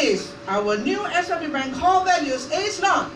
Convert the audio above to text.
this, our new SW Bank core values is not